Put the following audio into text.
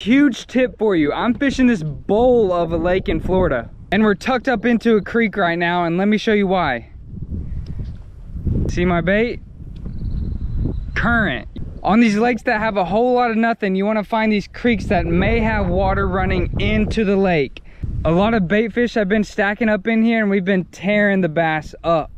Huge tip for you. I'm fishing this bowl of a lake in Florida. And we're tucked up into a creek right now, and let me show you why. See my bait? Current. On these lakes that have a whole lot of nothing, you wanna find these creeks that may have water running into the lake. A lot of bait fish have been stacking up in here and we've been tearing the bass up.